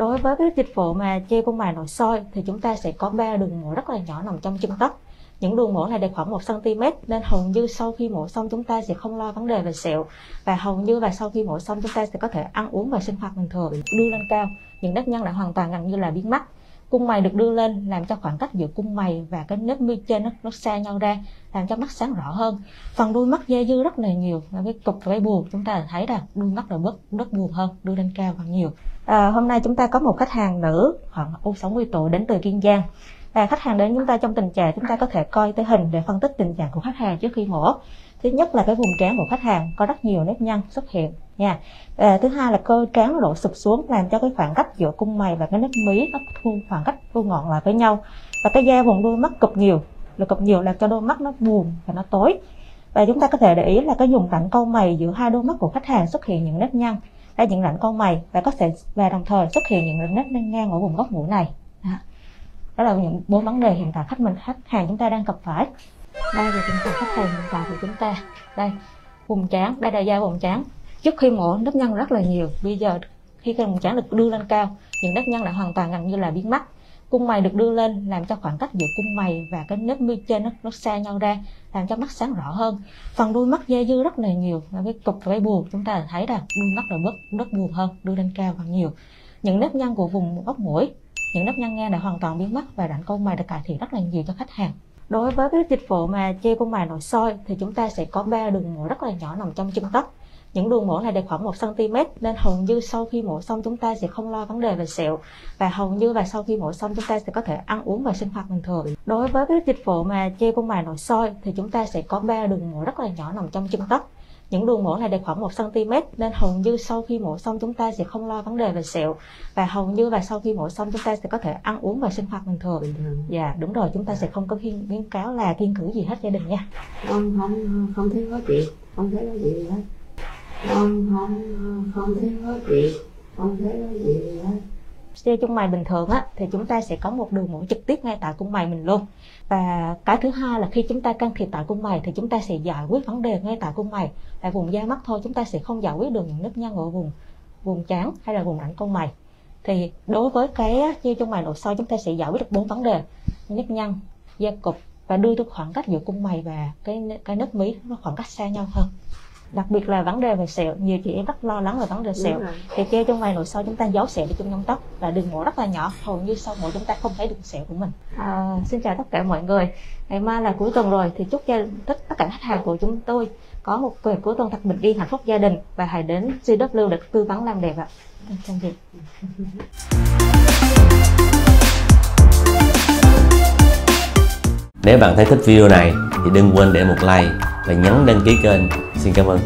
đối với cái dịch vụ mà chia cung mài nội soi thì chúng ta sẽ có ba đường mổ rất là nhỏ nằm trong chân tóc. Những đường mổ này đều khoảng 1 cm nên hầu như sau khi mổ xong chúng ta sẽ không lo vấn đề về sẹo và hầu như là sau khi mổ xong chúng ta sẽ có thể ăn uống và sinh hoạt bình thường đưa lên cao. Những nếp nhăn đã hoàn toàn gần như là biến mất cung mày được đưa lên làm cho khoảng cách giữa cung mày và cái nếp mi trên nó, nó xa nhau ra làm cho mắt sáng rõ hơn. Phần đuôi mắt dây dư rất là nhiều là cái cục cái buồn chúng ta thấy là đuôi mắt là bớt rất buồn hơn đưa lên cao hơn nhiều. À, hôm nay chúng ta có một khách hàng nữ khoảng u 60 tuổi đến từ kiên giang. Và khách hàng đến chúng ta trong tình trạng chúng ta có thể coi tới hình để phân tích tình trạng của khách hàng trước khi mổ thứ nhất là cái vùng trán của khách hàng có rất nhiều nếp nhăn xuất hiện nha. À, thứ hai là cơ trán lộ sụp xuống làm cho cái khoảng cách giữa cung mày và cái nếp mí nó thu khoảng cách thu ngọn lại với nhau. Và cái da vùng đuôi mắt cụp nhiều là cụp nhiều làm cho đôi mắt nó buồn và nó tối. Và chúng ta có thể để ý là cái dùng rãnh câu mày giữa hai đôi mắt của khách hàng xuất hiện những nếp nhăn. Hay những rãnh câu mày và có thể và đồng thời xuất hiện những nếp nhăn ngang ở vùng góc mũi này. Đó là những bốn vấn đề hiện tại khách mình khách hàng chúng ta đang gặp phải. Đây là tình trạng khách hàng hiện tại của chúng ta. Đây vùng trán đây là da vùng trán trước khi mổ nếp nhăn rất là nhiều. Bây giờ khi cái vùng trán được đưa lên cao những nếp nhăn đã hoàn toàn gần như là biến mất. Cung mày được đưa lên làm cho khoảng cách giữa cung mày và cái nếp mi trên nó, nó xa nhau ra làm cho mắt sáng rõ hơn. Phần đuôi mắt da dư rất là nhiều. Và cái cục và cái buồn chúng ta thấy là đuôi mắt là bớt rất buồn hơn đưa lên cao hơn nhiều. Những nếp nhăn của vùng góc mũi những nếp nhăn nghe đã hoàn toàn biến mất và rãnh cung mày được cải thiện rất là nhiều cho khách hàng. Đối với cái dịch vụ mà che cung mày nội soi thì chúng ta sẽ có ba đường mổ rất là nhỏ nằm trong chân tóc những đường mổ này đều khoảng 1 cm nên hầu như sau khi mổ xong chúng ta sẽ không lo vấn đề về sẹo. Và hầu như là sau khi mổ xong chúng ta sẽ có thể ăn uống và sinh hoạt bình thường. Đối với cái dịch vụ mà che cung mày nội soi thì chúng ta sẽ có ba đường mổ rất là nhỏ nằm trong chân tóc. Những đường mổ này đều khoảng 1 cm nên hầu như sau khi mổ xong chúng ta sẽ không lo vấn đề về sẹo. Và hầu như là sau khi mổ xong chúng ta sẽ có thể ăn uống và sinh hoạt bình thường. Dạ đúng rồi chúng ta sẽ không có khuyên khuyến cáo là kiên cử gì hết gia đình nha. Không không không thấy có chuyện không thấy có gì hết không không không thấy có chuyện không thấy có gì hết. Xe chung mày bình thường á, thì chúng ta sẽ có một đường mổ trực tiếp ngay tại cung mày mình luôn. Và cái thứ hai là khi chúng ta can thiệp tại cung mày thì chúng ta sẽ giải quyết vấn đề ngay tại cung mày. Tại vùng da mắt thôi, chúng ta sẽ không giải quyết được những nếp nhăn ở vùng vùng trán hay là vùng rãnh cung mày. Thì đối với cái chia chung mày nội soi, chúng ta sẽ giải quyết được bốn vấn đề. Nếp nhăn, da cục và đưa được khoảng cách giữa cung mày và cái cái nếp mí, nó khoảng cách xa nhau hơn đặc biệt là vấn đề về sẹo nhiều chị em rất lo lắng về vấn đề sẹo. thì kêu trong ngoài nội soi chúng ta giấu sẹo đi trong nhông tóc là đường mổ rất là nhỏ hầu như sau mổ chúng ta không thấy được sẹo của mình. À, xin chào tất cả mọi người. Ngày mai là cuối tuần rồi thì chúc cho tất tất cả khách hàng của chúng tôi có một ngày cuối tuần thật bình yên hạnh phúc gia đình và hãy đến CW để tư vấn làm đẹp ạ. Chào chị. Nếu bạn thấy thích video này thì đừng quên để một like và nhấn đăng ký kênh. Xin cảm ơn.